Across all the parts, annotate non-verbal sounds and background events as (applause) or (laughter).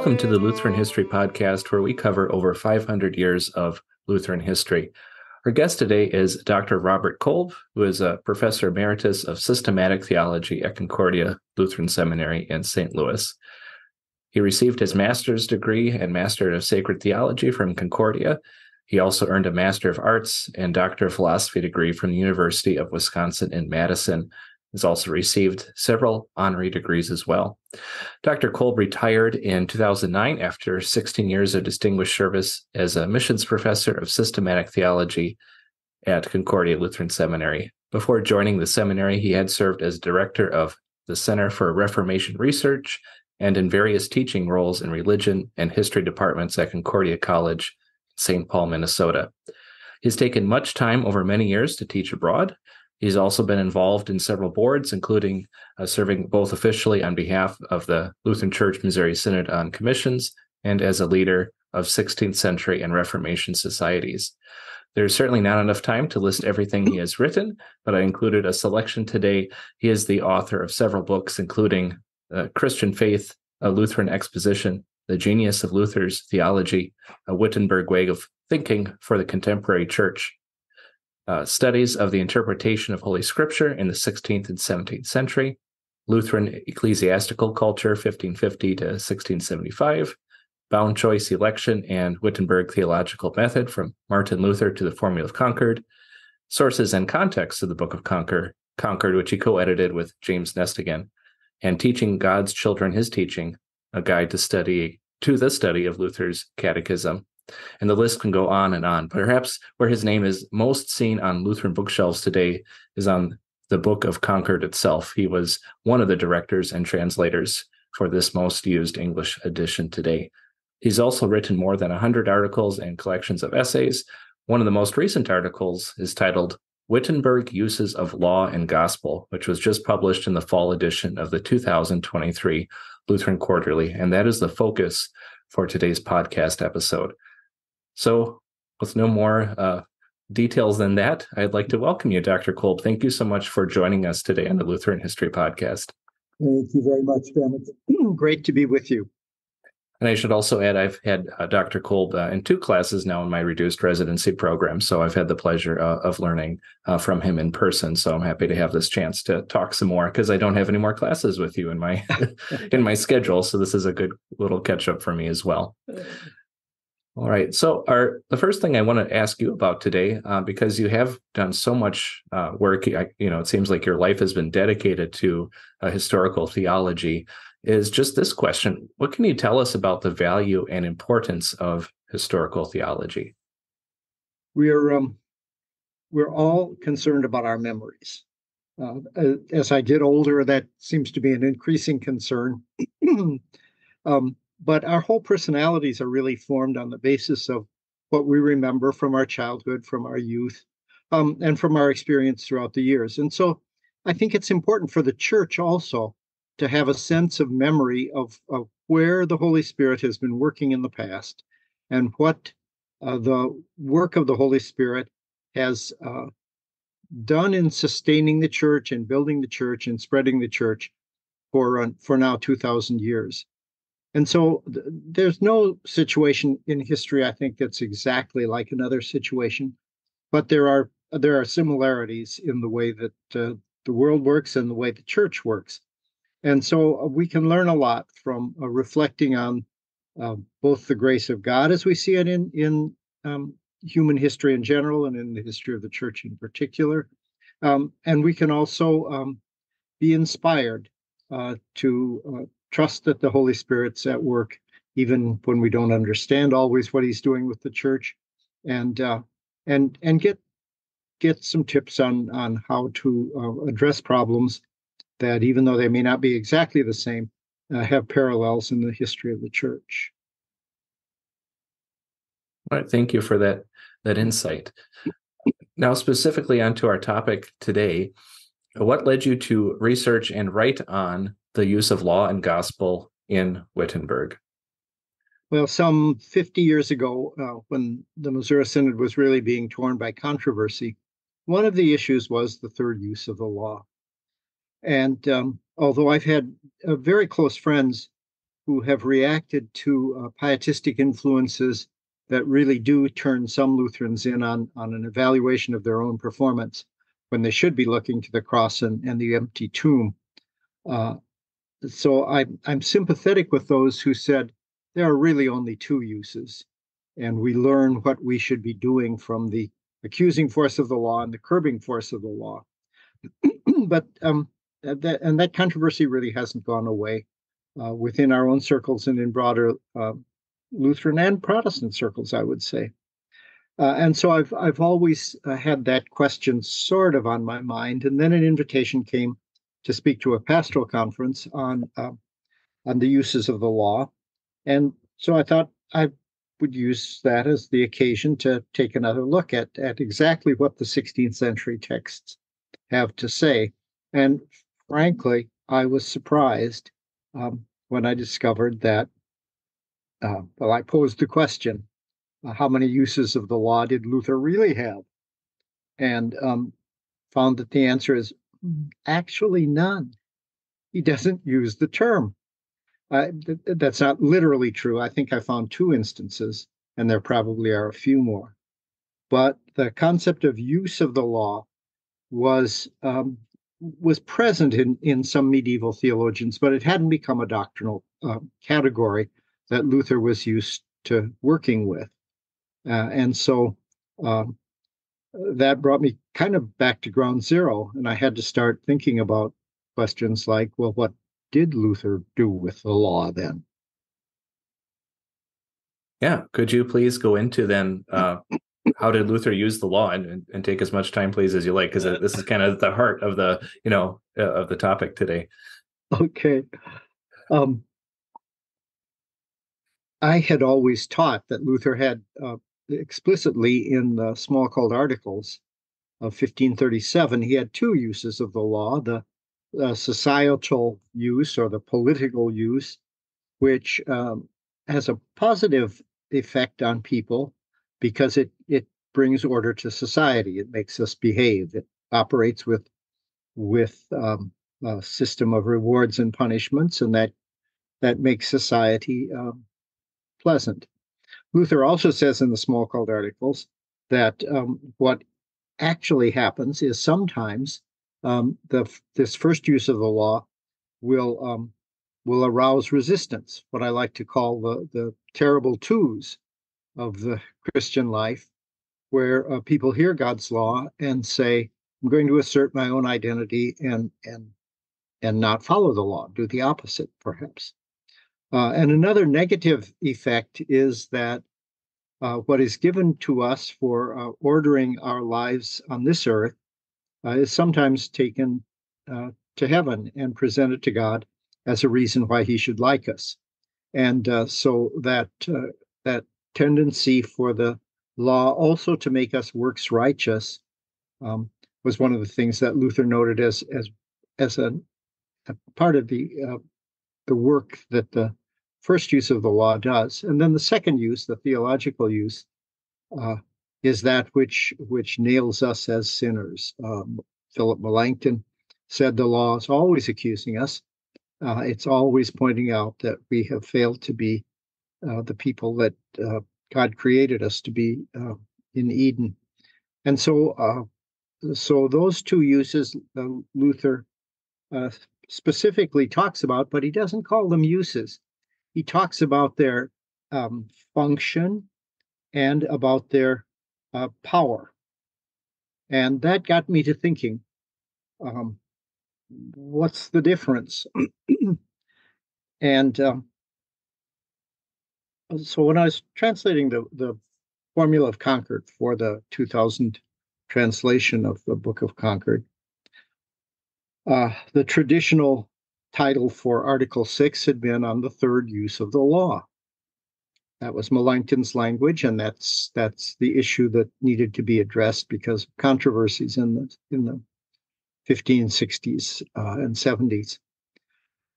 Welcome to the Lutheran History Podcast, where we cover over 500 years of Lutheran history. Our guest today is Dr. Robert Kolb, who is a professor emeritus of systematic theology at Concordia Lutheran Seminary in St. Louis. He received his master's degree and Master of Sacred Theology from Concordia. He also earned a Master of Arts and Doctor of Philosophy degree from the University of Wisconsin in Madison, has also received several honorary degrees as well. Dr. Kolb retired in 2009 after 16 years of distinguished service as a missions professor of systematic theology at Concordia Lutheran Seminary. Before joining the seminary, he had served as director of the Center for Reformation Research and in various teaching roles in religion and history departments at Concordia College, St. Paul, Minnesota. He's taken much time over many years to teach abroad, He's also been involved in several boards, including uh, serving both officially on behalf of the Lutheran Church Missouri Synod on commissions and as a leader of 16th century and Reformation societies. There's certainly not enough time to list everything he has written, but I included a selection today. He is the author of several books, including uh, Christian Faith, a Lutheran Exposition, The Genius of Luther's Theology, a Wittenberg Way of Thinking for the Contemporary Church, uh, studies of the interpretation of Holy Scripture in the 16th and 17th century, Lutheran ecclesiastical culture 1550 to 1675, bound choice election and Wittenberg theological method from Martin Luther to the Formula of Concord, sources and context of the Book of Concord, Concord, which he co-edited with James Nestingen, and teaching God's children his teaching, a guide to study to the study of Luther's catechism, and the list can go on and on. Perhaps where his name is most seen on Lutheran bookshelves today is on the Book of Concord itself. He was one of the directors and translators for this most used English edition today. He's also written more than 100 articles and collections of essays. One of the most recent articles is titled Wittenberg Uses of Law and Gospel, which was just published in the fall edition of the 2023 Lutheran Quarterly. And that is the focus for today's podcast episode. So, with no more uh, details than that, I'd like to welcome you, Dr. Kolb. Thank you so much for joining us today on the Lutheran History Podcast. Thank you very much, Ben. It's (clears throat) great to be with you. And I should also add, I've had uh, Dr. Kolb uh, in two classes now in my reduced residency program. So I've had the pleasure uh, of learning uh, from him in person. So I'm happy to have this chance to talk some more because I don't have any more classes with you in my (laughs) in my schedule. So this is a good little catch up for me as well. All right. So, our the first thing I want to ask you about today, uh, because you have done so much uh, work, I, you know, it seems like your life has been dedicated to uh, historical theology. Is just this question: What can you tell us about the value and importance of historical theology? We're um, we're all concerned about our memories. Uh, as I get older, that seems to be an increasing concern. (clears throat) um, but our whole personalities are really formed on the basis of what we remember from our childhood, from our youth, um, and from our experience throughout the years. And so I think it's important for the church also to have a sense of memory of, of where the Holy Spirit has been working in the past and what uh, the work of the Holy Spirit has uh, done in sustaining the church and building the church and spreading the church for, uh, for now 2,000 years. And so th- there's no situation in history, I think, that's exactly like another situation, but there are there are similarities in the way that uh, the world works and the way the church works. And so uh, we can learn a lot from uh, reflecting on uh, both the grace of God as we see it in in um, human history in general and in the history of the church in particular. Um, and we can also um, be inspired uh, to uh, trust that the Holy Spirit's at work, even when we don't understand always what He's doing with the church, and uh, and and get get some tips on on how to uh, address problems that, even though they may not be exactly the same, uh, have parallels in the history of the church. All right, thank you for that that insight. Now, specifically onto our topic today, what led you to research and write on the use of law and gospel in Wittenberg? Well, some 50 years ago, uh, when the Missouri Synod was really being torn by controversy, one of the issues was the third use of the law. And um, although I've had uh, very close friends who have reacted to uh, pietistic influences that really do turn some Lutherans in on, on an evaluation of their own performance when they should be looking to the cross and, and the empty tomb. Uh, so I, I'm sympathetic with those who said there are really only two uses, and we learn what we should be doing from the accusing force of the law and the curbing force of the law. (clears throat) but um, that and that controversy really hasn't gone away uh, within our own circles and in broader uh, Lutheran and Protestant circles, I would say. Uh, and so I've I've always uh, had that question sort of on my mind, and then an invitation came to speak to a pastoral conference on uh, on the uses of the law, and so I thought I would use that as the occasion to take another look at at exactly what the 16th century texts have to say. And frankly, I was surprised um, when I discovered that. Uh, well, I posed the question: uh, How many uses of the law did Luther really have? And um, found that the answer is actually none. He doesn't use the term. Uh, th- that's not literally true. I think I found two instances, and there probably are a few more. But the concept of use of the law was um, was present in in some medieval theologians, but it hadn't become a doctrinal uh, category that Luther was used to working with, uh, and so um, that brought me kind of back to ground zero, and I had to start thinking about questions like, well, what did Luther do with the law then? Yeah, could you please go into then (coughs) uh, how did Luther use the law and, and, take as much time, please, as you like, because this is kind of the heart of the you know uh, of the topic today. Okay. Um, I had always taught that Luther had uh, explicitly in the Smalcald Articles of 1537, he had two uses of the law the uh, societal use or the political use, which um, has a positive effect on people because it, it brings order to society. It makes us behave. It operates with with um, a system of rewards and punishments, and that that makes society um, pleasant. Luther also says in the Smalcald Articles that um, what actually happens is sometimes um, the this first use of the law will um, will arouse resistance, what I like to call the the terrible twos of the Christian life, where uh, people hear God's law and say, "I'm going to assert my own identity and and and not follow the law, do the opposite, perhaps." Uh, and another negative effect is that uh, what is given to us for uh, ordering our lives on this earth uh, is sometimes taken uh, to heaven and presented to God as a reason why He should like us. And so that that tendency for the law also to make us works righteous um, was one of the things that Luther noted as as as a, a part of the the work that the first use of the law does. And then the second use, the theological use, uh, is that which which nails us as sinners. Um, Philip Melanchthon said the law is always accusing us. Uh, it's always pointing out that we have failed to be uh, the people that uh, God created us to be uh, in Eden. And so, uh, so those two uses Luther specifically talks about, but he doesn't call them uses he talks about their um, function and about their uh, power. And that got me to thinking um, what's the difference? (clears throat) and um, so when I was translating the, the Formula of Concord for the 2000 translation of the Book of Concord, uh, the traditional title for Article 6 had been on the third use of the law. That was Melanchthon's language, and that's that's the issue that needed to be addressed because of controversies in the in the 1560s uh, and 70s.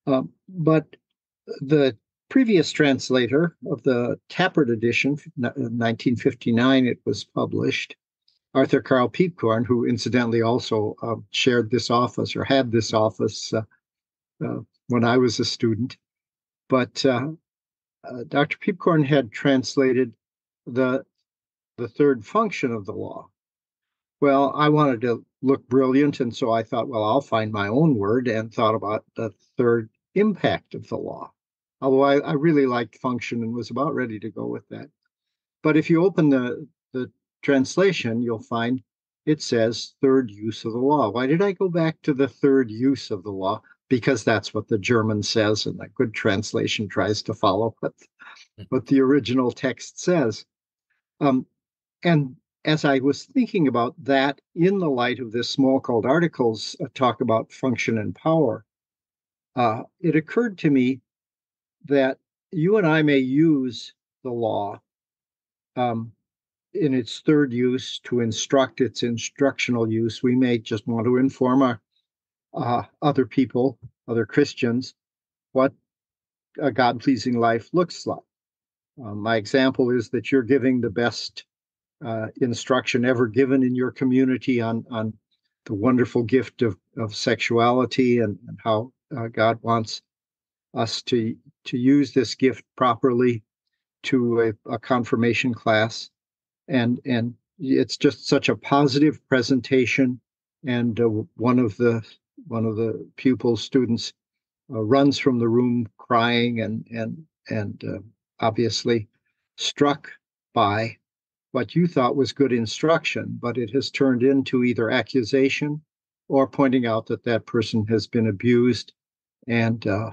Uh, but the previous translator of the Tappert edition, 1959, it was published, Arthur Carl Piepkorn, who incidentally also uh, shared this office or had this office uh, uh, when I was a student. but uh, uh, Dr. Piepkorn had translated the the third function of the law. Well, I wanted to look brilliant, and so I thought, well, I'll find my own word, and thought about the third impact of the law. Although I, I really liked function and was about ready to go with that. But if you open the the translation, you'll find it says third use of the law. Why did I go back to the third use of the law? Because that's what the German says, and a good translation tries to follow (laughs) what, hmm. what the original text says. Um, and as I was thinking about that in the light of this Smalcald articles uh, talk about function and power, uh, it occurred to me that you and I may use the law um, in its third use to instruct its instructional use. We may just want to inform our uh, other people, other Christians, what a God pleasing life looks like. Um, my example is that you're giving the best uh, instruction ever given in your community on, on the wonderful gift of, of sexuality and, and how uh, God wants us to, to use this gift properly to a, a confirmation class and and it's just such a positive presentation. And uh, one of the one of the pupils students uh, runs from the room crying and and and uh, obviously struck by what you thought was good instruction, but it has turned into either accusation or pointing out that that person has been abused and uh,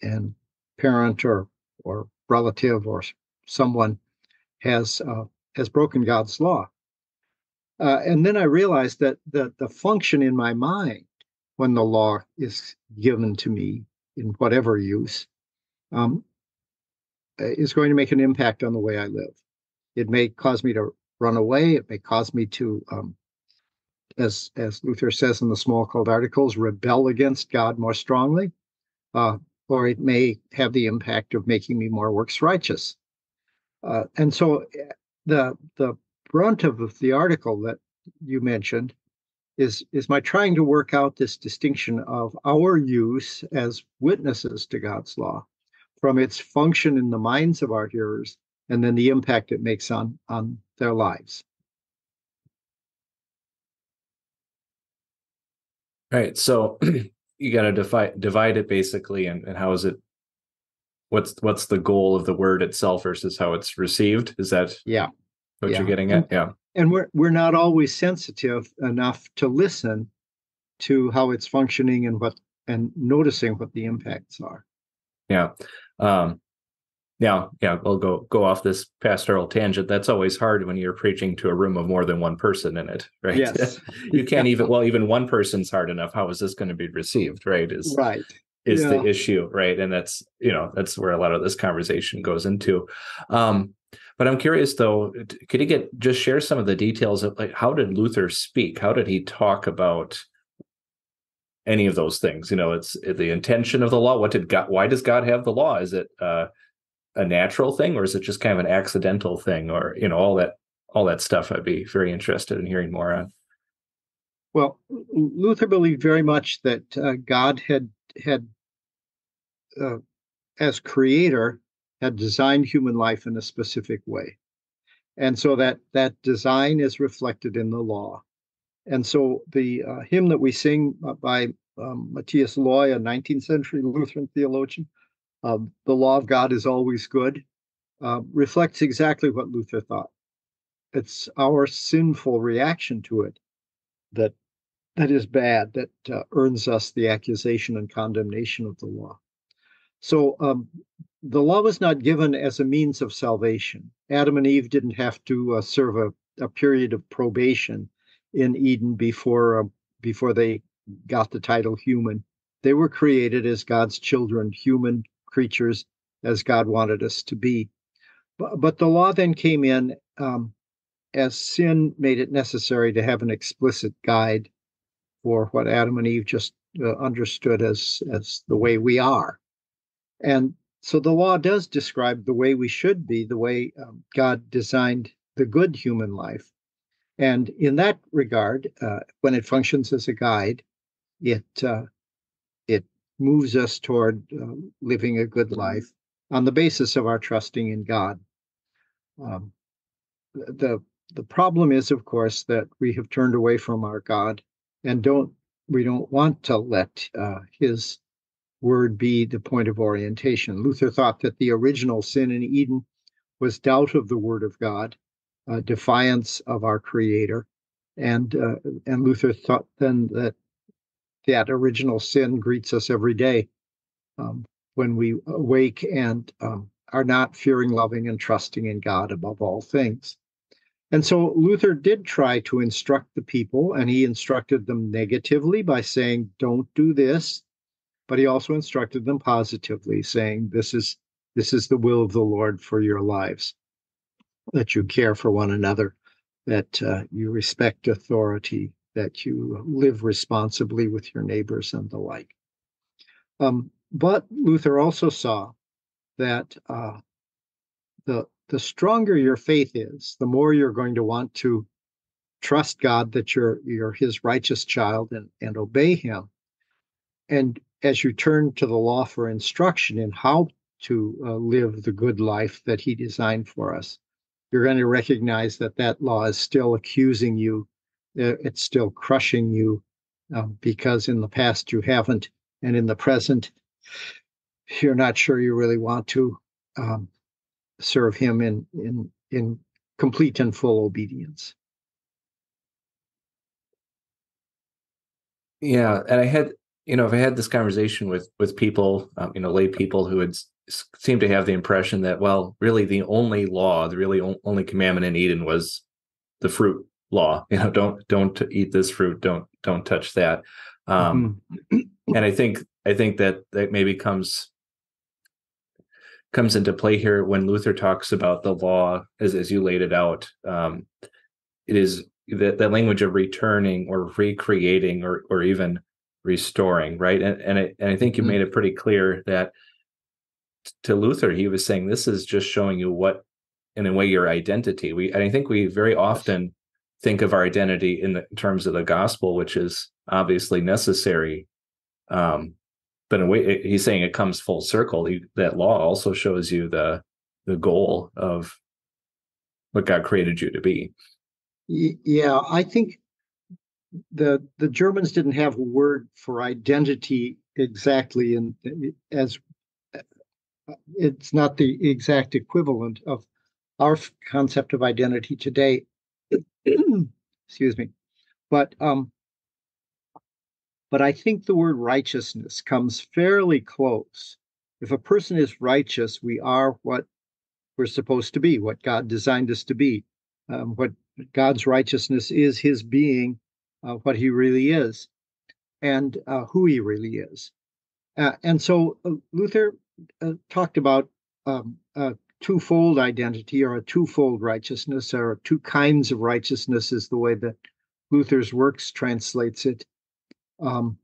and parent or or relative or someone has uh, has broken God's law. Uh, and then I realized that the, the function in my mind when the law is given to me in whatever use um, is going to make an impact on the way I live. It may cause me to run away. It may cause me to, um, as as Luther says in the Smalcald articles, rebel against God more strongly, uh, or it may have the impact of making me more works righteous. Uh, and so the the brunt of the article that you mentioned is is my trying to work out this distinction of our use as witnesses to God's law from its function in the minds of our hearers and then the impact it makes on on their lives. Right. So (clears throat) you got to divide divide it basically, and, and how is it what's what's the goal of the word itself versus how it's received is that yeah what yeah. you're getting at yeah and we're we're not always sensitive enough to listen to how it's functioning and what and noticing what the impacts are. Yeah. Um yeah yeah we'll go go off this pastoral tangent. That's always hard when you're preaching to a room of more than one person in it (laughs) right? Yes. (laughs) you can't even well even one person's hard enough. How is this going to be received right is right. is yeah. the issue right? And that's you know that's where a lot of this conversation goes into. Um but i'm curious though could you get just share some of the details of like how did luther speak? How did he talk about any of those things? You know it's the intention of the law. What did god why does god have the law? Is it uh, a natural thing or is it just kind of an accidental thing? Or you know all that all that stuff i'd be very interested in hearing more on. Well luther believed very much that uh, god had had, uh, as creator, had designed human life in a specific way. And so that that design is reflected in the law. And so the uh, hymn that we sing by um, Matthias Loy, a 19th century Lutheran theologian, uh, the law of God is always good, uh, reflects exactly what Luther thought. It's our sinful reaction to it that that is bad, that uh, earns us the accusation and condemnation of the law. So um, the law was not given as a means of salvation. Adam and Eve didn't have to uh, serve a, a, period of probation in Eden before uh, before they got the title human. They were created as God's children, human creatures, as God wanted us to be. But, but the law then came in um, as sin made it necessary to have an explicit guide for what Adam and Eve just uh, understood as as the way we are. And so the law does describe the way we should be, the way um, God designed the good human life. And in that regard, uh, when it functions as a guide, it uh, it moves us toward uh, living a good life on the basis of our trusting in God. Um, the the problem is, of course, that we have turned away from our God and don't we don't want to let uh, His word be the point of orientation. Luther thought that the original sin in Eden was doubt of the word of God, uh, defiance of our Creator, and uh, and Luther thought then that that original sin greets us every day um, when we awake and um, are not fearing, loving, and trusting in God above all things. And so Luther did try to instruct the people, and he instructed them negatively by saying, "Don't do this," but he also instructed them positively, saying, "This is this is the will of the Lord for your lives, that you care for one another, that uh, you respect authority, that you live responsibly with your neighbors and the like. Um, but Luther also saw that uh, the the stronger your faith is, the more you're going to want to trust God that you're you're His righteous child and and obey Him. And as you turn to the law for instruction in how to uh, live the good life that He designed for us, you're going to recognize that that law is still accusing you, uh, it's still crushing you, um, because in the past you haven't, and in the present you're not sure you really want to um, serve Him in in in complete and full obedience. Yeah, and I had you know if I had this conversation with with people, um, you know, lay people who had seemed to have the impression that well, really the only law, the really only commandment in Eden was the fruit law. (laughs) You know, don't don't eat this fruit, don't don't touch that. Um, mm-hmm. (clears throat) and I think I think that that maybe comes comes into play here when Luther talks about the law as as you laid it out. Um, it is that that language of returning or recreating or or even restoring, right? And and, it, and I think you mm-hmm. made it pretty clear that to Luther he was saying this is just showing you what, in a way, your identity. We I think we very often think of our identity in, the, in terms of the gospel, which is obviously necessary. Um, but in a way, he's saying it comes full circle. He, that law also shows you the the goal of what God created you to be. Yeah, I think the the Germans didn't have a word for identity exactly, and as it's not the exact equivalent of our concept of identity today. (clears throat) Excuse me, but um, but I think the word righteousness comes fairly close. If a person is righteous, we are what we're supposed to be, what God designed us to be. Um, what God's righteousness is his being, uh, what he really is, and uh, who he really is. Uh, and so uh, Luther uh, talked about um, a twofold identity or a twofold righteousness, or two kinds of righteousness is the way that Luther's works translates it. Um,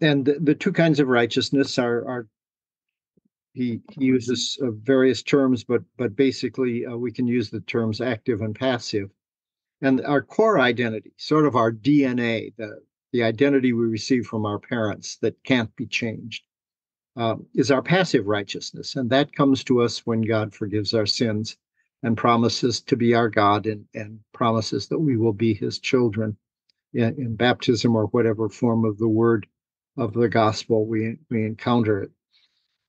and the, the, two kinds of righteousness are, are he, he uses uh, various terms, but but basically we can use the terms active and passive. And our core identity, sort of our DNA, the the identity we receive from our parents that can't be changed, uh, is our passive righteousness, and that comes to us when God forgives our sins and promises to be our God and, and promises that we will be His children in, in baptism or whatever form of the word of the gospel we we encounter it.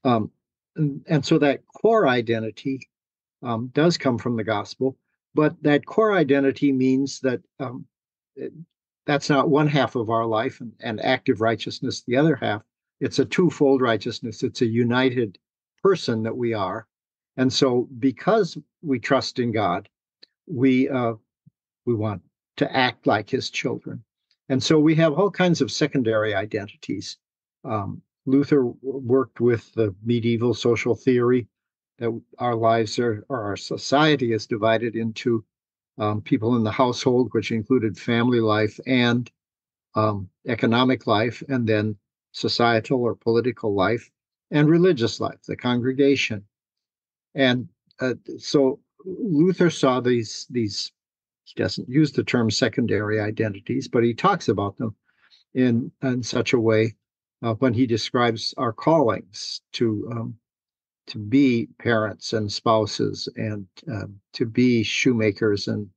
Um, and, and, so that core identity um, does come from the gospel, but that core identity means that um, that's not one half of our life and, and, active righteousness the other half. It's a twofold righteousness. It's a united person that we are, and so because we trust in God, we uh, we want to act like his children. And so we have all kinds of secondary identities. Um, Luther worked with the medieval social theory our lives are, or our society is divided into um, people in the household, which included family life and um, economic life, and then societal or political life and religious life, the congregation. And uh, so Luther saw these these he doesn't use the term secondary identities, but he talks about them in, in such a way uh, when he describes our callings to um, to be parents and spouses and uh, to be shoemakers and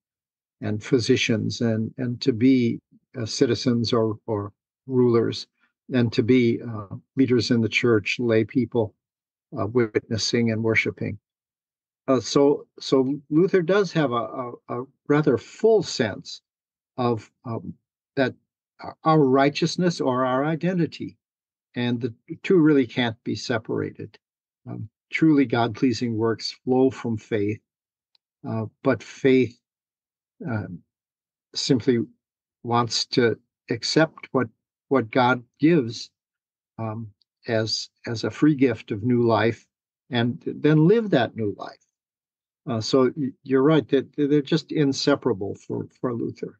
and physicians and and to be uh, citizens or or rulers and to be uh, leaders in the church, lay people, uh, witnessing and worshiping. Uh, so so Luther does have a, a, a rather full sense of um, that our righteousness or our identity, and the two really can't be separated. Um, truly God pleasing works flow from faith, uh, but faith uh, simply wants to accept what what God gives um, as as a free gift of new life, and then live that new life. Uh, so you're right that they're just inseparable for for Luther.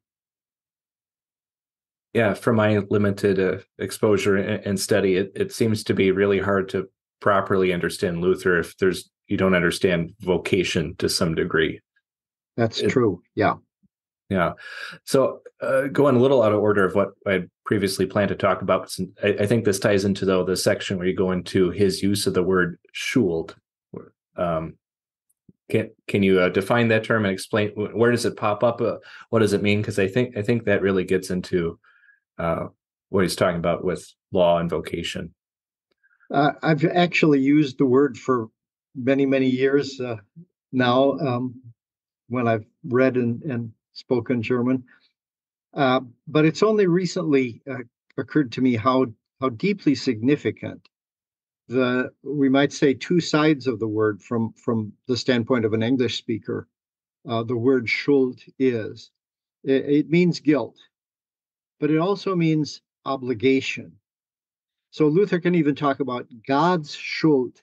Yeah, from my limited uh, exposure and study, it, it seems to be really hard to properly understand Luther if there's you don't understand vocation to some degree. That's it, true. Yeah. Yeah. So uh, going a little out of order of what I previously planned to talk about, I, I, think this ties into though the section where you go into his use of the word "schuld." Um, can can you uh, define that term and explain where does it pop up? Uh, what does it mean? Because I think I think that really gets into uh, what he's talking about with law and vocation. Uh, I've actually used the word for many, many years uh, now um, when I've read and, and spoken German. Uh, but it's only recently uh, occurred to me how how deeply significant the we might say two sides of the word from from the standpoint of an English speaker. Uh, the word Schuld is it, it means guilt, but it also means obligation. So Luther can even talk about God's schuld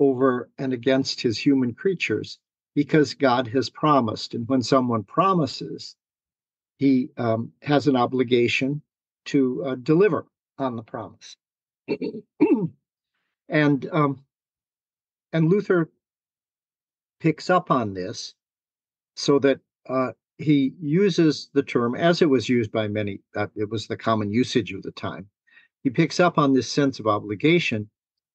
over and against his human creatures because God has promised. And when someone promises, he um, has an obligation to uh, deliver on the promise. (clears throat) and um, and Luther picks up on this so that uh, he uses the term as it was used by many. That it was the common usage of the time he picks up on this sense of obligation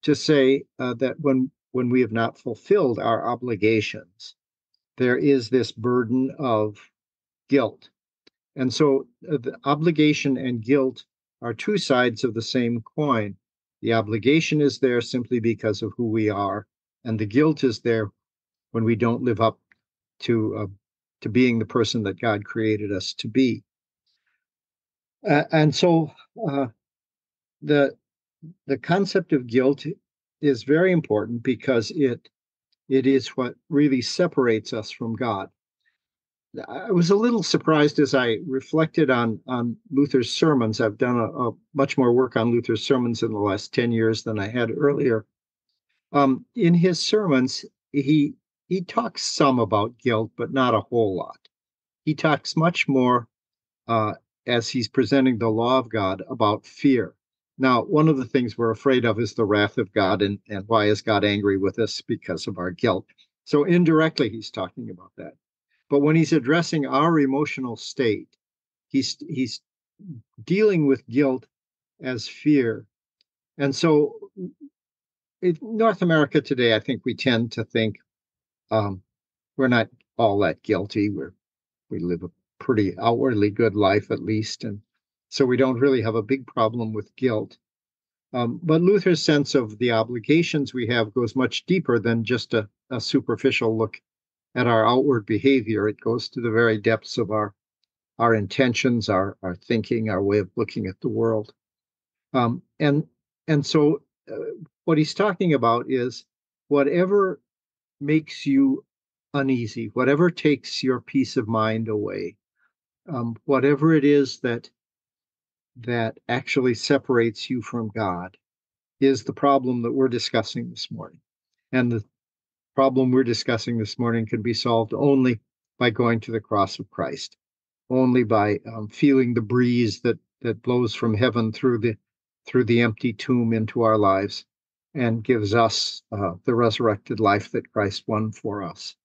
to say uh, that when when we have not fulfilled our obligations, there is this burden of guilt. And so uh, the obligation and guilt are two sides of the same coin. The obligation is there simply because of who we are, and the guilt is there when we don't live up to uh, to being the person that God created us to be. Uh, and so uh, the the concept of guilt is very important because it it is what really separates us from God. I was a little surprised as I reflected on on Luther's sermons. I've done a, a much more work on Luther's sermons in the last ten years than I had earlier. Um, in his sermons, he he talks some about guilt, but not a whole lot. He talks much more uh, as he's presenting the law of God about fear now, one of the things we're afraid of is the wrath of God, and, and why is God angry with us because of our guilt? So, indirectly, he's talking about that. But when he's addressing our emotional state, he's he's dealing with guilt as fear. And so, in North America today, I think we tend to think um, we're not all that guilty. We're we live a pretty outwardly good life, at least, and so we don't really have a big problem with guilt. Um, but Luther's sense of the obligations we have goes much deeper than just a, a, superficial look at our outward behavior. It goes to the very depths of our our intentions, our our thinking, our way of looking at the world. Um, and and so uh, what he's talking about is whatever makes you uneasy, whatever takes your peace of mind away, um, whatever it is that that actually separates you from God is the problem that we're discussing this morning. And the problem we're discussing this morning can be solved only by going to the cross of Christ, only by um, feeling the breeze that that blows from heaven through the through the empty tomb into our lives and gives us uh, the resurrected life that Christ won for us.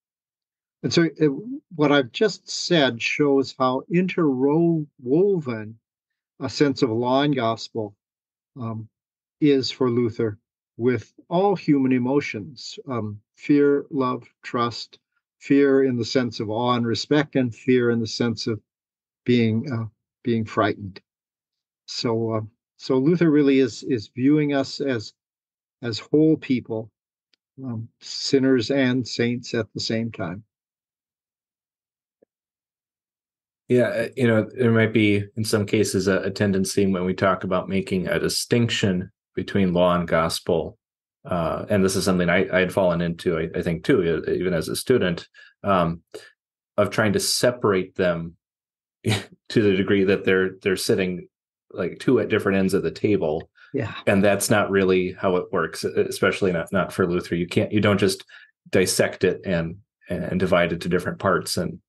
And so, it, what I've just said shows how interwoven a sense of law and gospel um, is for Luther with all human emotions um, fear, love, trust, fear in the sense of awe and respect, and fear in the sense of being uh, being frightened. So, uh, so Luther really is is viewing us as as whole people, um, sinners and saints at the same time. Yeah, uh, you know, there might be in some cases a, a, tendency when we talk about making a distinction between law and gospel, uh, and this is something I, I had fallen into, I, I, think, too, even as a student, um, of trying to separate them (laughs) to the degree that they're they're sitting like two at different ends of the table. Yeah, and that's not really how it works, especially not not for Luther. You can't, you don't just dissect it and and divide it to different parts and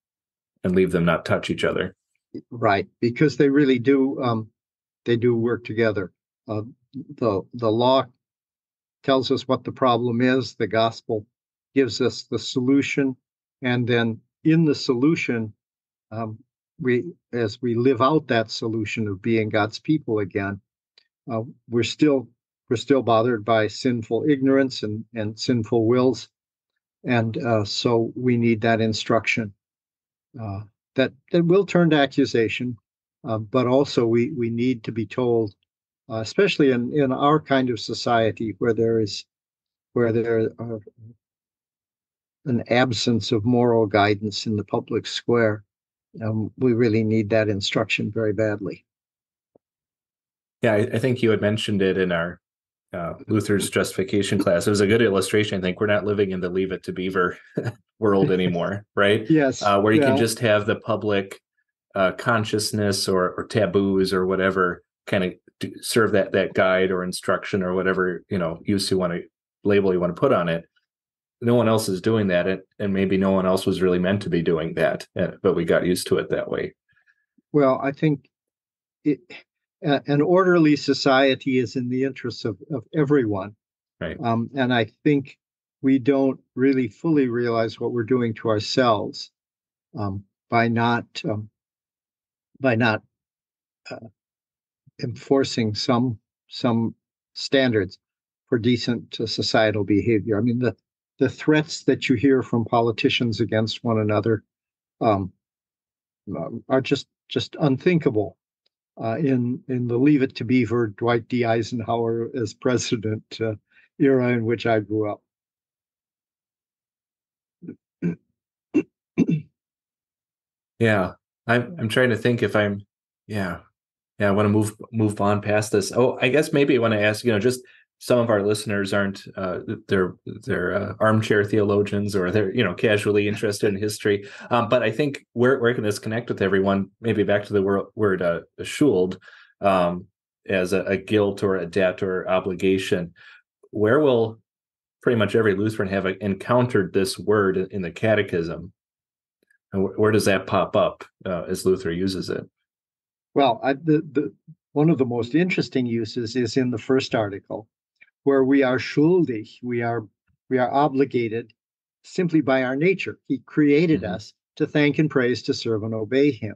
and leave them not touch each other. Right, because they really do um, they do work together. Uh, the the law tells us what the problem is. The gospel gives us the solution, and then in the solution, um, we as we live out that solution of being God's people again, uh, we're still we're still bothered by sinful ignorance and and sinful wills, and uh, so we need that instruction uh, that that will turn to accusation, uh, but also we we need to be told, uh, especially in in our kind of society where there is where there are an absence of moral guidance in the public square. Um, we really need that instruction very badly. Yeah, I, I think you had mentioned it in our uh, Luther's justification class. It was a good illustration. I think we're not living in the leave it to beaver (laughs) world anymore, right? yes. Uh, where you yeah. can just have the public uh, consciousness or, or taboos or whatever kind of serve that that guide or instruction or whatever you know use you want to label you want to put on it. No one else is doing that, and, and maybe no one else was really meant to be doing that, uh, but we got used to it that way. Well, I think it an orderly society is in the interests of, of everyone. Right. Um, and I think we don't really fully realize what we're doing to ourselves um, by not um, by not uh, enforcing some some standards for decent uh, societal behavior. I mean the the threats that you hear from politicians against one another um, are just just unthinkable uh, in in the Leave It to Beaver, Dwight D. Eisenhower as president uh, era in which I grew up. (clears throat) yeah, I'm I'm trying to think if I'm yeah yeah I want to move move on past this. Oh, I guess maybe I want to ask you know just some of our listeners aren't uh, they're they're uh, armchair theologians or they're you know casually interested in (laughs) history. Um, but i think where, where can this connect with everyone? Maybe back to the word, word uh, schuld um, as a, a, guilt or a debt or obligation. Where will pretty much every lutheran have encountered this word in the catechism? And where, where does that pop up uh, as luther uses it? Well I, the, the one of the most interesting uses is in the first article where we are schuldig, we are we are obligated simply by our nature. He created mm-hmm. us to thank and praise, to serve and obey Him.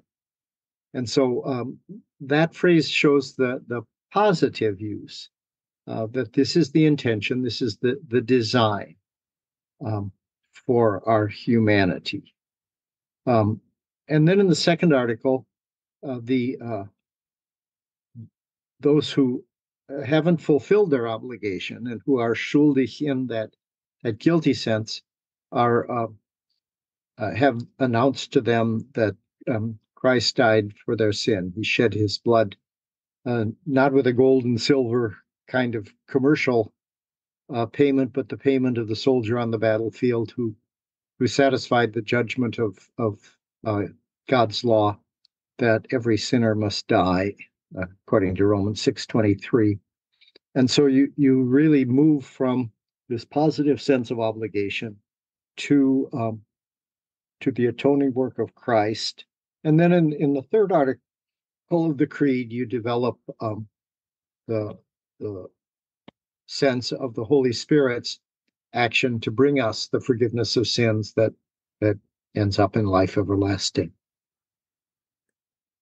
And so um, that phrase shows the the positive use uh, that this is the intention, this is the the design um, for our humanity. Um, and then in the second article, uh, the uh, those who haven't fulfilled their obligation and who are schuldig in that that guilty sense are uh, uh, have announced to them that um, Christ died for their sin. He shed his blood, uh, not with a gold and silver kind of commercial uh, payment, but the payment of the soldier on the battlefield who who satisfied the judgment of of uh, God's law that every sinner must die according to Romans 6:23. And so you you really move from this positive sense of obligation to um, to the atoning work of Christ. And then in, in the third article of the creed, you develop um, the the sense of the Holy Spirit's action to bring us the forgiveness of sins that that ends up in life everlasting.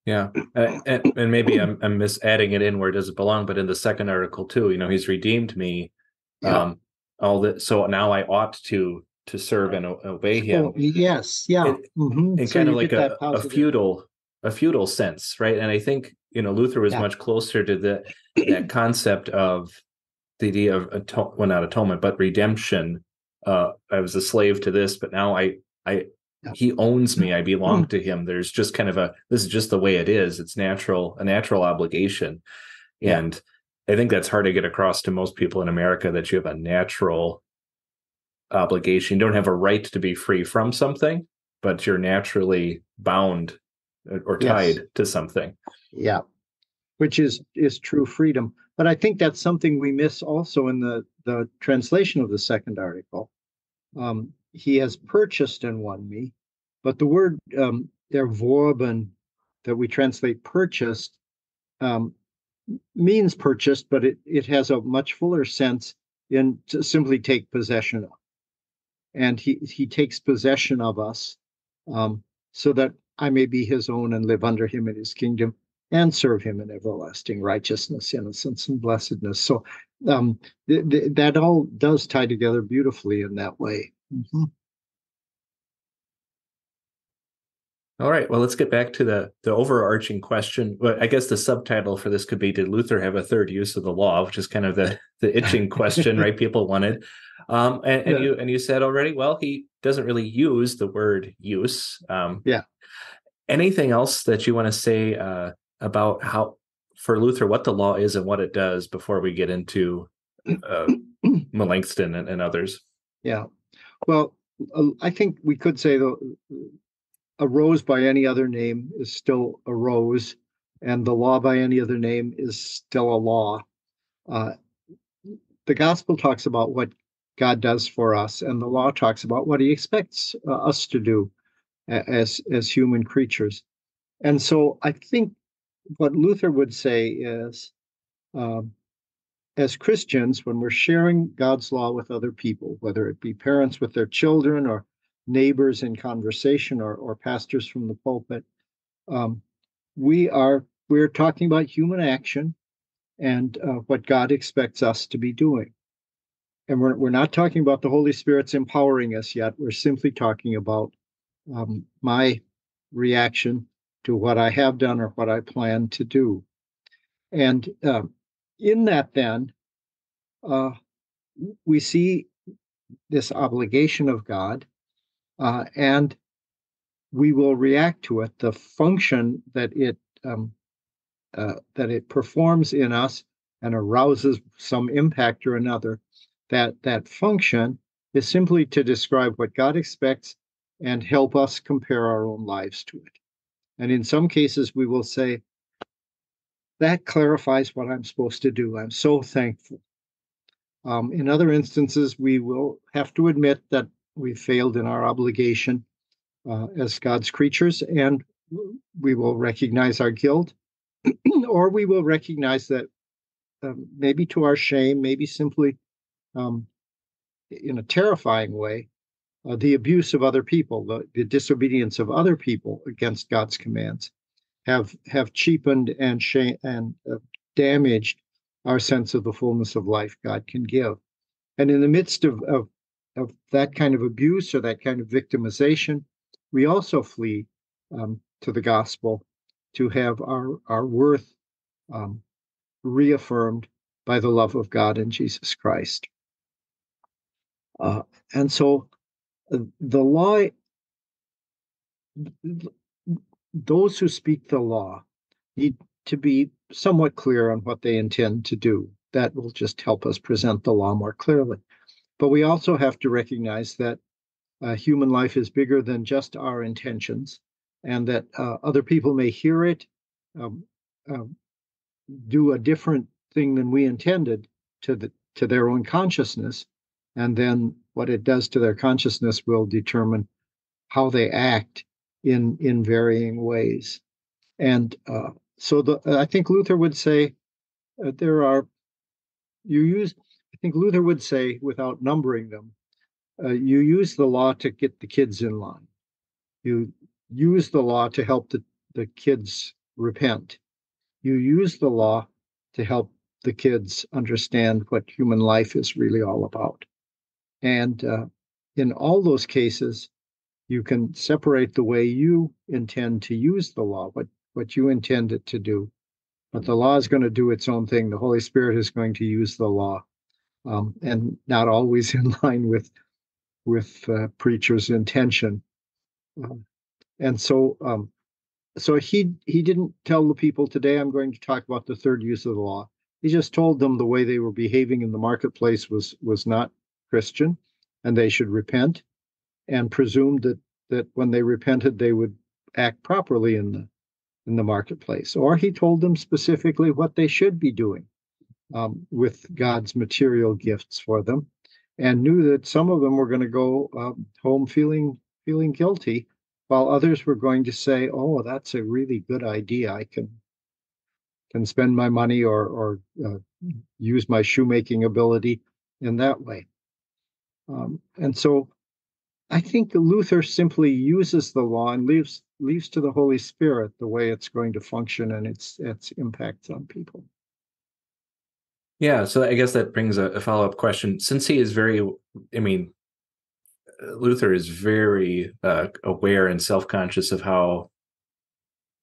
Yeah, and, and, maybe I'm, I'm mis adding it in where it doesn't belong, but in the second article too, you know, he's redeemed me. Yeah. Um, all that, so now I ought to to serve and obey him. Oh, yes, yeah, and, mm-hmm. and so kind of like a, a feudal a feudal sense, right? And I think you know Luther was yeah. much closer to the that (clears throat) concept of the idea of aton- well, not atonement, but redemption. Uh, I was a slave to this, but now I I. he owns me. I belong to him. There's just kind of a this is just the way it is. It's natural, a natural obligation, and I think that's hard to get across to most people in America that you have a natural obligation. You don't have a right to be free from something, but you're naturally bound or tied yes. to something. Yeah, which is is true freedom. But I think that's something we miss also in the the translation of the second article. Um, he has purchased and won me, but the word um, that we translate purchased um, means purchased, but it it has a much fuller sense in to simply take possession of. And he he takes possession of us um, so that I may be his own and live under him in his kingdom and serve him in everlasting righteousness, innocence, and blessedness. So um, th- th- that all does tie together beautifully in that way. Mm-hmm. All right. Well, let's get back to the the overarching question. Well, I guess the subtitle for this could be: Did Luther have a third use of the law? Which is kind of the (laughs) the itching question, right? People wanted. Um, and, and yeah. you and you said already. Well, he doesn't really use the word use. Um, yeah. Anything else that you want to say uh, about how for Luther what the law is and what it does before we get into uh, (clears throat) Melanchthon and, and others? Yeah. Well, uh, I think we could say the a rose by any other name is still a rose, and the law by any other name is still a law. Uh, the gospel talks about what God does for us, and the law talks about what He expects uh, us to do as as human creatures. And so, I think what Luther would say is, um, as Christians, when we're sharing God's law with other people, whether it be parents with their children or neighbors in conversation or, or pastors from the pulpit. Um, we are we're talking about human action and uh, what God expects us to be doing. And we're, we're not talking about the Holy Spirit's empowering us yet. We're simply talking about um, my reaction to what I have done or what I plan to do. And uh, in that, then, uh, we see this obligation of God uh, and we will react to it. The function that it um, uh, that it performs in us and arouses some impact or another. That that function is simply to describe what God expects and help us compare our own lives to it. And in some cases, we will say, that clarifies what I'm supposed to do. I'm so thankful. Um, in other instances, we will have to admit that we failed in our obligation uh, as God's creatures, and we will recognize our guilt, (clears throat) or we will recognize that um, maybe to our shame, maybe simply um, in a terrifying way, uh, the abuse of other people, the, the, disobedience of other people against God's commands, have have cheapened and and uh, damaged our sense of the fullness of life God can give. And in the midst of, of of that kind of abuse or that kind of victimization, we also flee um, to the gospel to have our, our worth um, reaffirmed by the love of God and Jesus Christ. Uh, and so uh, the law, those who speak the law need to be somewhat clear on what they intend to do. That will just help us present the law more clearly. But we also have to recognize that uh, human life is bigger than just our intentions, and that uh, other people may hear it, um, uh, do a different thing than we intended to the to their own consciousness, and then what it does to their consciousness will determine how they act in in varying ways. And uh, so, the I think Luther would say uh, there are you use I think Luther would say, without numbering them, uh, you use the law to get the kids in line. You use the law to help the, the kids repent. You use the law to help the kids understand what human life is really all about. And uh, in all those cases, you can separate the way you intend to use the law, what, what you intend it to do. But the law is going to do its own thing. The Holy Spirit is going to use the law, um, and not always (laughs) in line with with uh, preacher's intention. Um, and so, um, so he he didn't tell the people today. I'm going to talk about the third use of the law. He just told them the way they were behaving in the marketplace was was not Christian, and they should repent, and presumed that that when they repented they would act properly in the in the marketplace. Or he told them specifically what they should be doing um, with God's material gifts for them, and knew that some of them were going to go um, home feeling feeling guilty, while others were going to say, "Oh, that's a really good idea. I can can spend my money or or uh, use my shoemaking ability in that way." Um, and so I think Luther simply uses the law and leaves leaves to the Holy Spirit the way it's going to function and its its impacts on people. Yeah, so I guess that brings a, a follow up question. Since he is very, I mean, Luther is very uh, aware and self conscious of how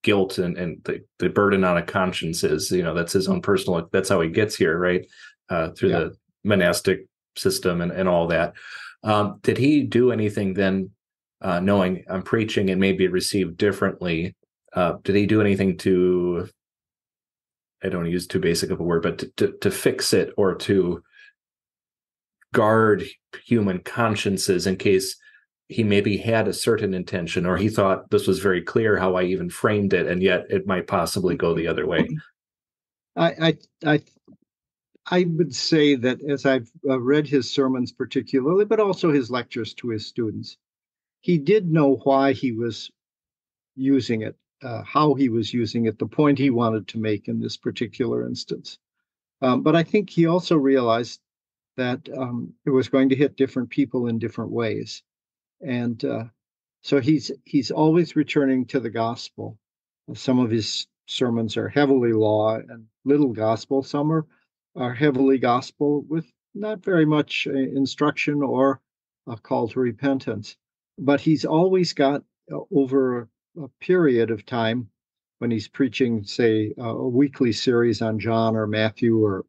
guilt and, and the, the burden on a conscience is. You know, that's his own personal. That's how he gets here, right? Uh, through yeah. the monastic system and, and all that. Um, did he do anything then, uh, knowing I'm preaching and maybe received differently? Uh, did he do anything to, I don't use too basic of a word, but to, to, to fix it or to guard human consciences in case he maybe had a certain intention or he thought this was very clear how I even framed it, and yet it might possibly go the other way? I, I, I I would say that as I've uh, read his sermons, particularly, but also his lectures to his students, he did know why he was using it, uh, how he was using it, the point he wanted to make in this particular instance. Um, but I think he also realized that um, it was going to hit different people in different ways, and uh, so he's he's always returning to the gospel. Some of his sermons are heavily law and little gospel. Some are are heavily gospel with not very much uh, instruction or a call to repentance. But he's always got uh, over a period of time when he's preaching, say, a weekly series on John or Matthew, or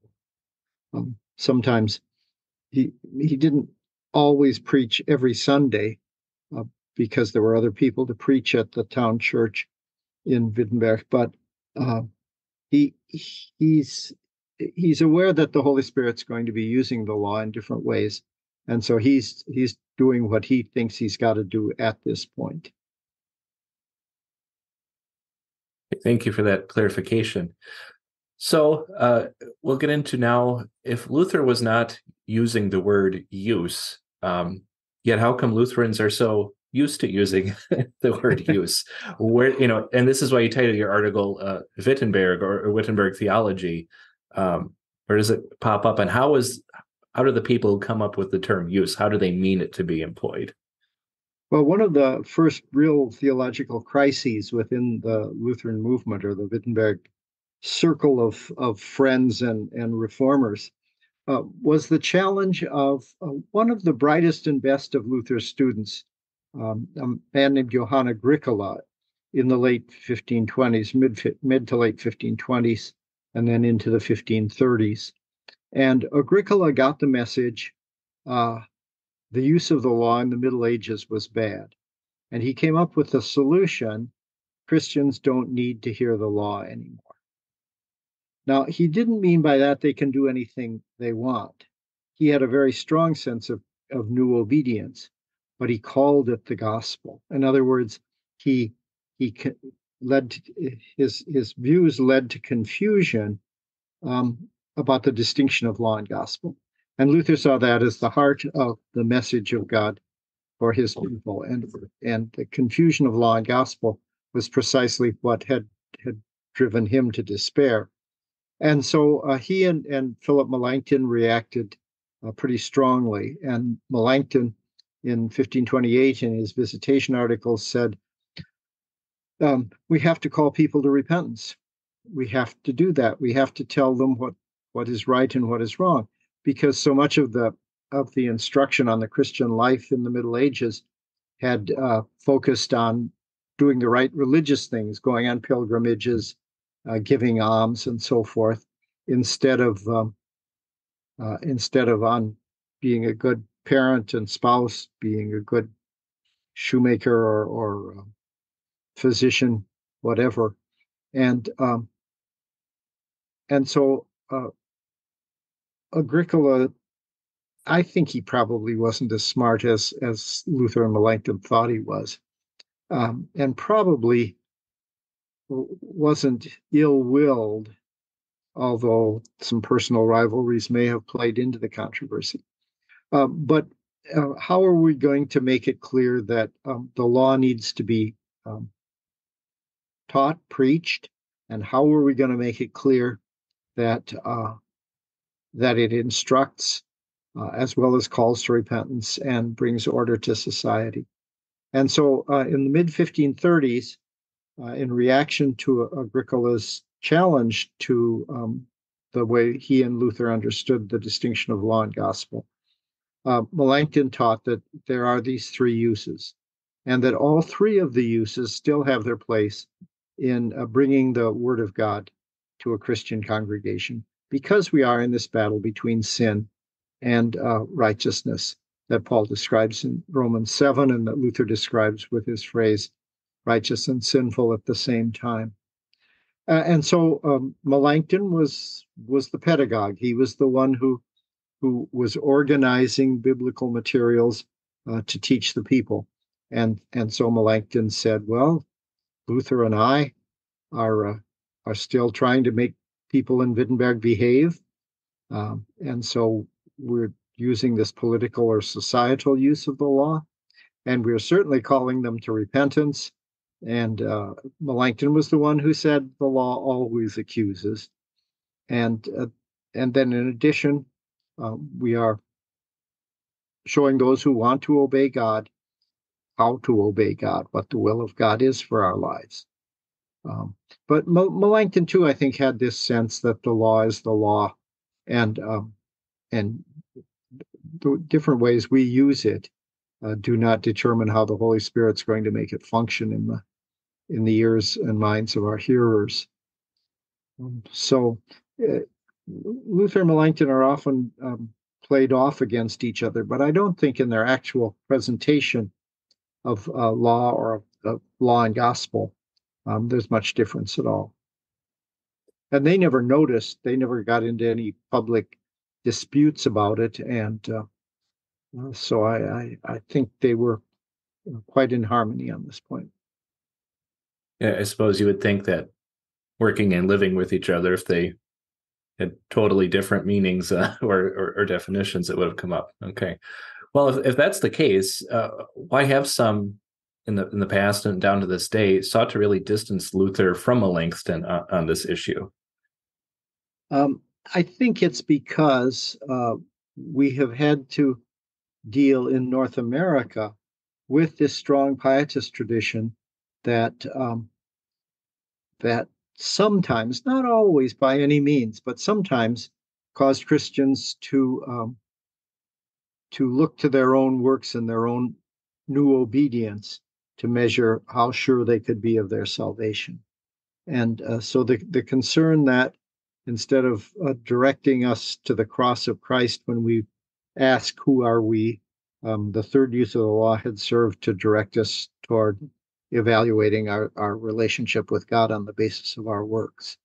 um, sometimes he he didn't always preach every Sunday uh, because there were other people to preach at the town church in Wittenberg. But uh, he he's he's aware that the Holy Spirit's going to be using the law in different ways, and so he's he's doing what he thinks he's got to do at this point. Thank you for that clarification. So uh, we'll get into now if Luther was not using the word use, um, yet how come Lutherans are so used to using (laughs) the word (laughs) use? Where you know, and this is why you titled your article uh, Wittenberg or, or Wittenberg theology um, or does it pop up? And how is how do the people who come up with the term use? How do they mean it to be employed? Well, one of the first real theological crises within the Lutheran movement or the Wittenberg circle of, of friends and, and reformers uh, was the challenge of uh, one of the brightest and best of Luther's students, um, a man named Johann Agricola, in the late 1520s, mid, mid to late 1520s and then into the 1530s. And Agricola got the message uh, the use of the law in the Middle Ages was bad. And he came up with a solution Christians don't need to hear the law anymore. Now, he didn't mean by that they can do anything they want. He had a very strong sense of, of new obedience, but he called it the gospel. In other words, he he led to, his his views led to confusion um, about the distinction of law and gospel. And Luther saw that as the heart of the message of God for his people, and and the confusion of law and gospel was precisely what had had driven him to despair. And so uh, he and, and Philip Melanchthon reacted uh, pretty strongly. And Melanchthon in 1528 in his visitation articles said um, we have to call people to repentance. We have to do that. We have to tell them what what is right and what is wrong, because so much of the of the instruction on the Christian life in the Middle Ages had uh, focused on doing the right religious things, going on pilgrimages, uh, giving alms, and so forth, instead of um, uh, instead of on being a good parent and spouse, being a good shoemaker or, or um, physician, whatever, and um, and so uh, Agricola I think he probably wasn't as smart as as Luther and Melanchthon thought he was, um, and probably wasn't ill-willed, although some personal rivalries may have played into the controversy. Uh, but uh, how are we going to make it clear that um, the law needs to be um, taught, preached, and how are we going to make it clear that uh, that it instructs uh, as well as calls to repentance and brings order to society. And so uh, in the mid 1530s, uh, in reaction to Agricola's challenge to um, the way he and Luther understood the distinction of law and gospel, uh, Melanchthon taught that there are these three uses, and that all three of the uses still have their place in uh, bringing the Word of God to a Christian congregation, because we are in this battle between sin and uh, righteousness that Paul describes in Romans 7 and that Luther describes with his phrase, righteous and sinful at the same time. Uh, and so um, Melanchthon was was the pedagogue. He was the one who who was organizing biblical materials uh, to teach the people. And and so Melanchthon said, "Well, Luther and I are uh, are still trying to make people in Wittenberg behave, um, and so we're using this political or societal use of the law, and we're certainly calling them to repentance. And uh, Melanchthon was the one who said the law always accuses, and uh, and then in addition, uh, we are showing those who want to obey God how to obey God, what the will of God is for our lives. Um, but Melanchthon too, I think, had this sense that the law is the law, and um, and the different ways we use it uh, do not determine how the Holy Spirit's going to make it function in the in the ears and minds of our hearers. Um, so, uh, Luther and Melanchthon are often um, played off against each other, but I don't think in their actual presentation of uh, law or of law and gospel um, there's much difference at all. And they never noticed; they never got into any public disputes about it, and uh, uh, so I, I, I think they were quite in harmony on this point. Yeah, I suppose you would think that working and living with each other, if they had totally different meanings uh, (laughs) or, or, or definitions, it would have come up. Okay, well, if, if that's the case, uh, why have some in the in the past and down to this day sought to really distance Luther from Melanchthon on, on this issue? Um, I think it's because uh, we have had to deal in North America with this strong pietist tradition that um, that sometimes, not always by any means, but sometimes caused Christians to um, to look to their own works and their own new obedience to measure how sure they could be of their salvation. And uh, so the, the concern that instead of uh, directing us to the cross of Christ when we ask, Who are we? Um, the third use of the law had served to direct us toward evaluating our, our relationship with God on the basis of our works.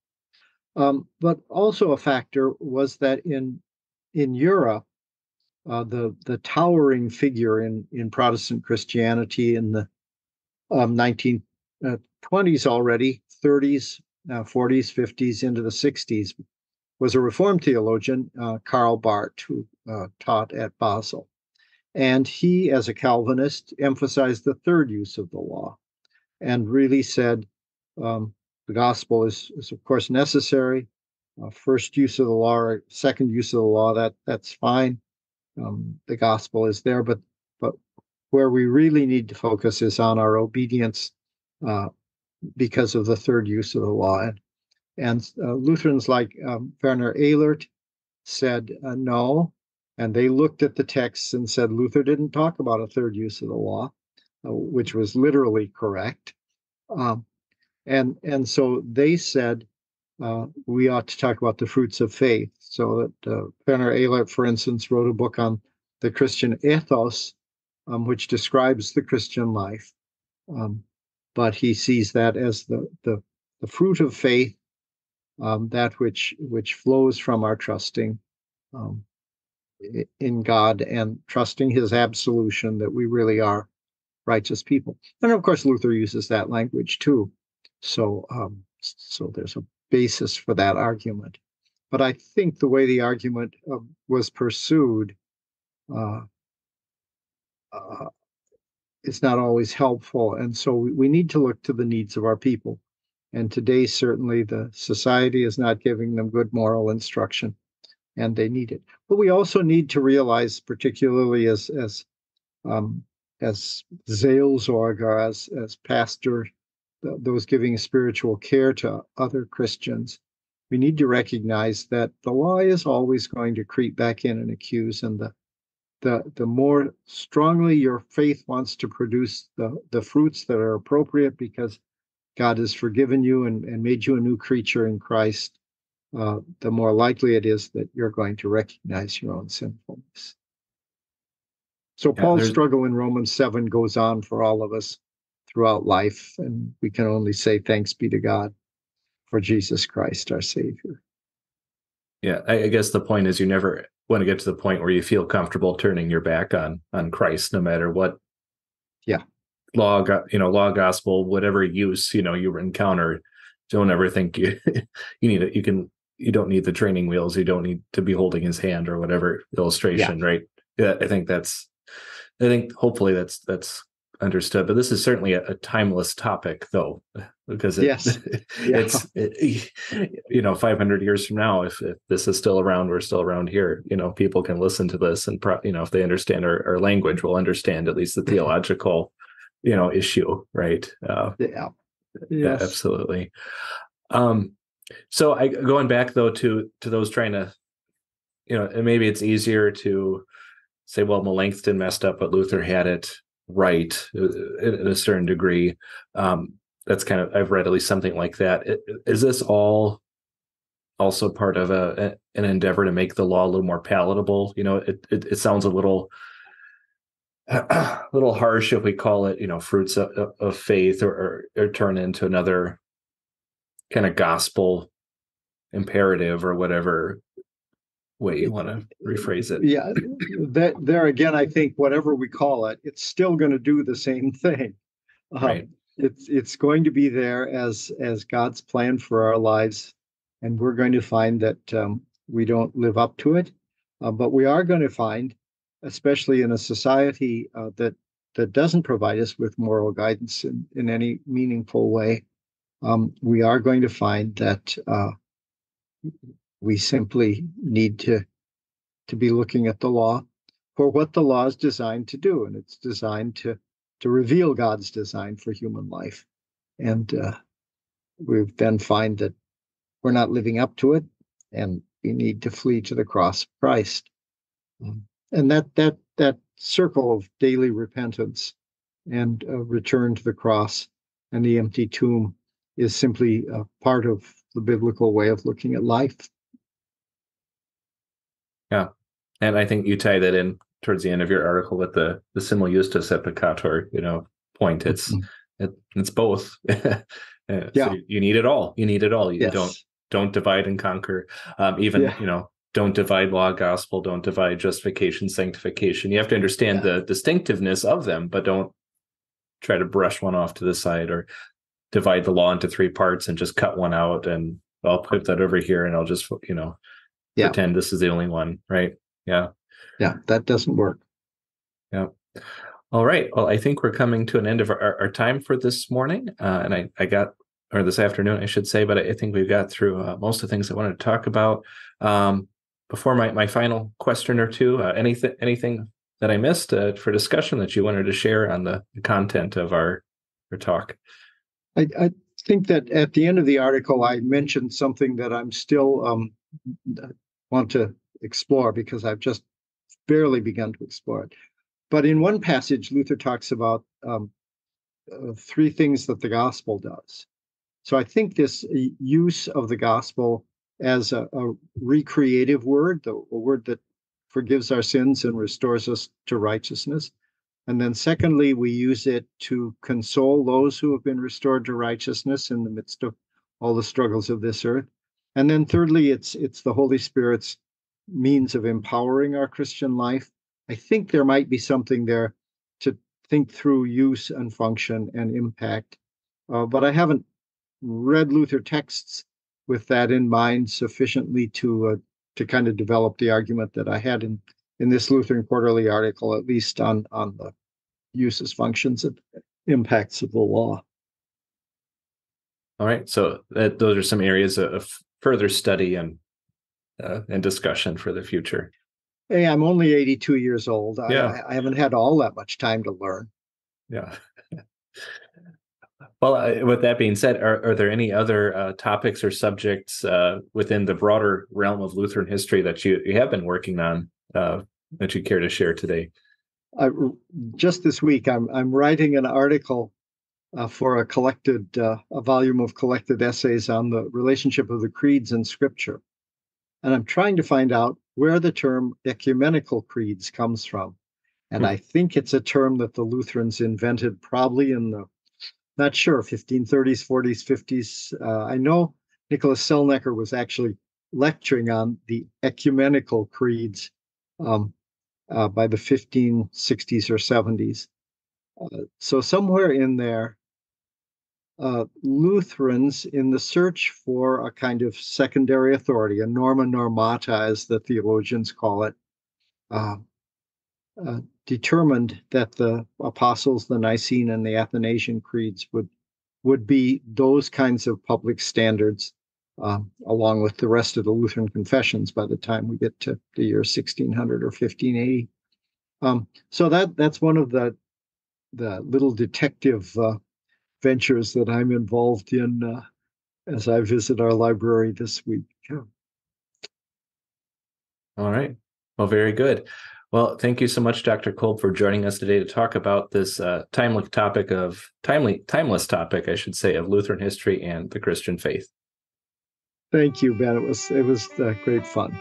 Um, but also a factor was that in in Europe, uh, the the towering figure in in Protestant Christianity in the um, 1920s uh, already, 30s, uh, 40s, 50s, into the 60s, was a Reformed theologian, uh, Karl Barth, who uh, taught at Basel. And he, as a Calvinist, emphasized the third use of the law and really said um, the gospel is, is, of course, necessary. Uh, first use of the law, second use of the law, that that's fine. Um, the gospel is there, but but where we really need to focus is on our obedience uh, because of the third use of the law. And, and uh, Lutherans like um, Werner Elert said uh, no, and they looked at the texts and said Luther didn't talk about a third use of the law, uh, which was literally correct. Um, and and so they said uh, we ought to talk about the fruits of faith. So that uh, Werner Elert, for instance, wrote a book on the Christian ethos, um, which describes the Christian life. Um, but he sees that as the the, the fruit of faith, um, that which which flows from our trusting um, in God and trusting His absolution that we really are righteous people. And of course, Luther uses that language too. So um, so there's a basis for that argument. But I think the way the argument uh, was pursued uh, uh, is not always helpful. And so we, we need to look to the needs of our people. And today, certainly, the society is not giving them good moral instruction, and they need it. But we also need to realize, particularly as as um, as Seelsorger or as as pastor, those giving spiritual care to other Christians, we need to recognize that the law is always going to creep back in and accuse, and the the the more strongly your faith wants to produce the the fruits that are appropriate because God has forgiven you and, and made you a new creature in Christ, uh, the more likely it is that you're going to recognize your own sinfulness. So yeah, Paul's struggle in Romans 7 goes on for all of us throughout life, and we can only say thanks be to God for Jesus Christ, our Savior. Yeah, I, I guess the point is you never want to get to the point where you feel comfortable turning your back on on Christ, no matter what. Yeah. Law, you know, law, gospel, whatever use you know you encounter, don't ever think you (laughs) you need it. You can you don't need the training wheels. You don't need to be holding his hand or whatever illustration, yeah. right? Yeah, I think that's. I think hopefully that's that's understood. But this is certainly a, a timeless topic, though, because it, yes. (laughs) it's it, you know 500 years from now, if, if this is still around, we're still around here. You know, people can listen to this, and pro, you know, if they understand our, our language, will understand at least the mm-hmm. theological, you know, issue, right? Uh, yeah. Yes. Yeah, absolutely. Um, so I going back though to to those trying to, you know, maybe it's easier to say, well, Melanchthon messed up, but Luther had it right uh, in a certain degree. Um, that's kind of I've read at least something like that. Is this all also part of a, an endeavor to make the law a little more palatable? You know, it it, it sounds a little a (clears throat) little harsh if we call it, you know, fruits of, of faith, or, or, or turn into another kind of gospel imperative or whatever way you want to rephrase it. Yeah, that there again, I think whatever we call it, it's still going to do the same thing. Um, right. It's it's going to be there as as God's plan for our lives, and we're going to find that um, we don't live up to it, uh, but we are going to find, especially in a society uh, that that doesn't provide us with moral guidance in in any meaningful way, um, we are going to find that. Uh, we simply need to to be looking at the law for what the law is designed to do, and it's designed to to reveal God's design for human life. And uh, we then find that we're not living up to it, and we need to flee to the cross of Christ. Um, and that that that circle of daily repentance and uh, return to the cross and the empty tomb is simply a part of the biblical way of looking at life. Yeah. And I think you tie that in towards the end of your article with the the simul justus et peccator, you know, point. It's mm-hmm. it, it's both. (laughs) yeah. So you need it all. You need it all. You yes. don't don't divide and conquer. Um, even yeah. you know, don't divide law, gospel. Don't divide justification, sanctification. You have to understand yeah. the distinctiveness of them, but don't try to brush one off to the side or divide the law into three parts and just cut one out and I'll put that over here and I'll just you know yeah. pretend this is the only one, right? Yeah. Yeah, that doesn't work. Yeah. All right. Well, I think we're coming to an end of our, our time for this morning. Uh, and I, I got, or this afternoon, I should say, but I think we've got through uh, most of the things I wanted to talk about. Um, before my, my final question or two, uh, anything anything that I missed uh, for discussion that you wanted to share on the, the content of our, our talk? I, I think that at the end of the article, I mentioned something that I'm still um, want to explore because I've just barely begun to explore it. But in one passage, Luther talks about um, uh, three things that the gospel does. So I think this use of the gospel as a, a recreative word, the, a word that forgives our sins and restores us to righteousness. And then, secondly, we use it to console those who have been restored to righteousness in the midst of all the struggles of this earth. And then, thirdly, it's it's the Holy Spirit's means of empowering our Christian life. I think there might be something there to think through use and function and impact, uh, but I haven't read Luther texts with that in mind sufficiently to uh, to kind of develop the argument that I had in in this Lutheran Quarterly article, at least on on the uses, functions, and impacts of the law. All right, so that, those are some areas of further study and uh, and discussion for the future. Hey, I'm only 82 years old. Yeah. I, I haven't had all that much time to learn. Yeah. (laughs) Well, uh, with that being said, are, are there any other uh, topics or subjects uh, within the broader realm of Lutheran history that you, you have been working on uh, that you care to share today? just this week, I'm I'm writing an article uh, for a collected uh, a volume of collected essays on the relationship of the creeds and Scripture, and I'm trying to find out where the term ecumenical creeds comes from. And hmm. I think it's a term that the Lutherans invented probably in the not sure 1530s 40s 50s uh, i know nicholas selnecker was actually lecturing on the ecumenical creeds um, uh, by the 1560s or 70s uh, so somewhere in there uh, lutherans in the search for a kind of secondary authority a norma normata as the theologians call it uh, uh, determined that the apostles, the Nicene and the Athanasian creeds would would be those kinds of public standards, um, along with the rest of the Lutheran confessions by the time we get to the year 1600 or 1580. Um, so that that's one of the the little detective uh, ventures that I'm involved in uh, as I visit our library this week. Yeah. All right. Well, very good. Well, thank you so much, Dr. Kolb, for joining us today to talk about this uh, timely topic of timely, timeless topic, I should say, of Lutheran history and the Christian faith. Thank you, Ben. It was it was uh, great fun.